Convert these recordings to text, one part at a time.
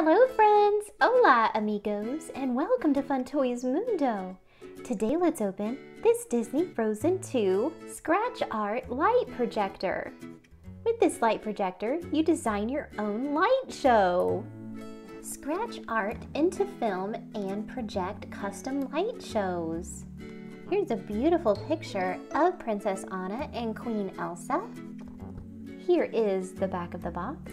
Hello friends! Hola amigos and welcome to Fun Toys Mundo! Today let's open this Disney Frozen 2 Scratch Art Light Projector. With this light projector, you design your own light show. Scratch art into film and project custom light shows. Here's a beautiful picture of Princess Anna and Queen Elsa. Here is the back of the box.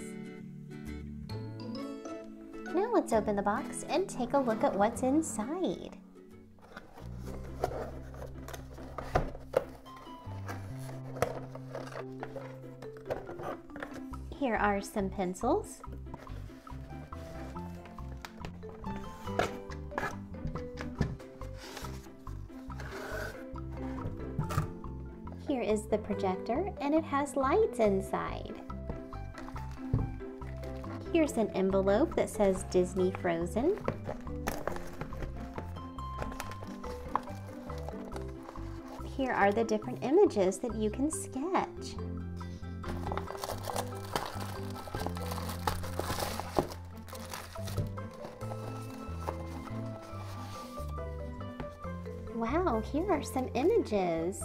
Now let's open the box and take a look at what's inside. Here are some pencils. Here is the projector and it has lights inside. Here's an envelope that says Disney Frozen. Here are the different images that you can sketch. Wow, here are some images.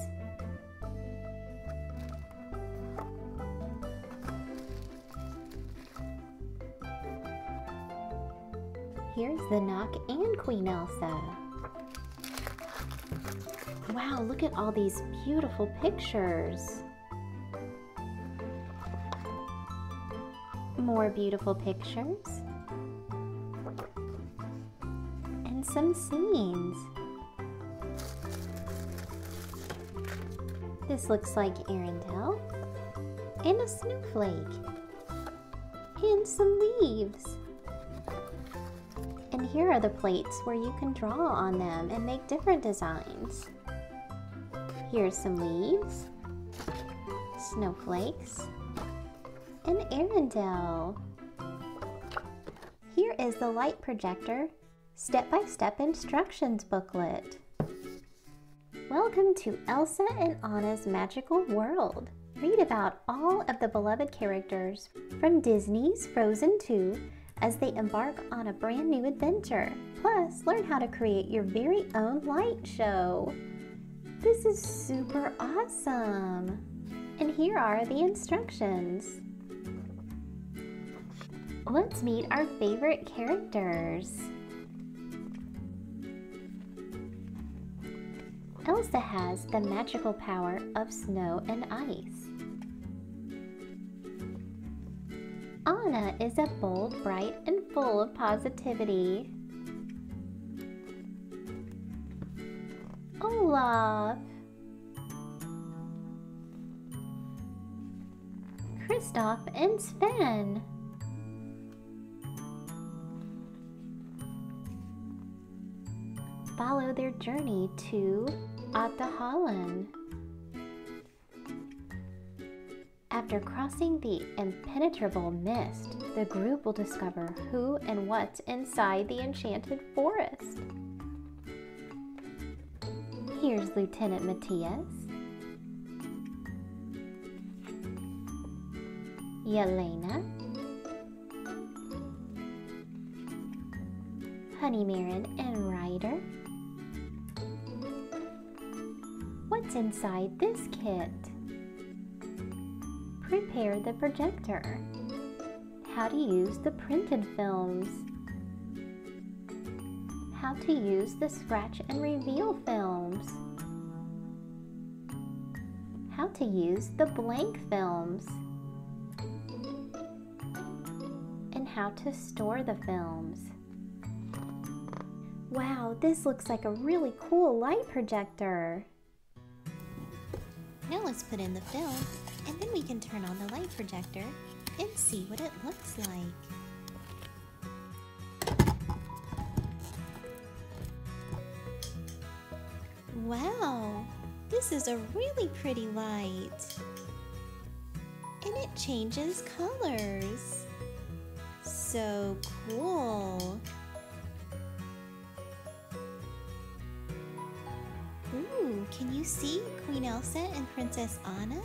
Here's the Nokk and Queen Elsa. Wow, look at all these beautiful pictures. More beautiful pictures. And some scenes. This looks like Arendelle. And a snowflake. And some leaves. And here are the plates where you can draw on them and make different designs. Here's some leaves, snowflakes, and Arendelle. Here is the light projector step-by-step -step instructions booklet. Welcome to Elsa and Anna's Magical World. Read about all of the beloved characters from Disney's Frozen 2 as they embark on a brand new adventure. Plus, learn how to create your very own light show. This is super awesome! And here are the instructions. Let's meet our favorite characters. Elsa has the magical power of snow and ice. Anna is a bold, bright, and full of positivity. Olaf. Kristoff and Sven. Follow their journey to Ahtohallan. After crossing the impenetrable mist, the group will discover who and what's inside the enchanted forest. Here's Lieutenant Mattias, Yelena, Honeymaren and Ryder. What's inside this kit? Prepare the projector. How to use the printed films. How to use the scratch and reveal films. How to use the blank films. And how to store the films. Wow, this looks like a really cool light projector. Now let's put in the film and then we can turn on the light projector and see what it looks like. Wow, this is a really pretty light. And it changes colors. So cool. Can you see Queen Elsa and Princess Anna?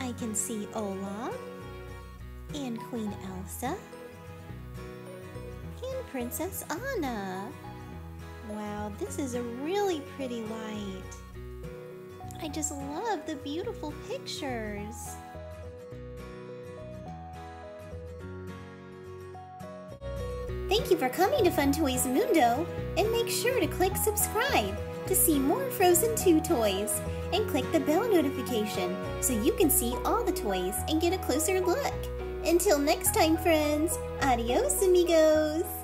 I can see Olaf and Queen Elsa and Princess Anna. Wow, this is a really pretty light. I just love the beautiful pictures. Thank you for coming to Fun Toys Mundo, and make sure to click subscribe to see more Frozen 2 toys, and click the bell notification so you can see all the toys and get a closer look. Until next time, friends, adios amigos!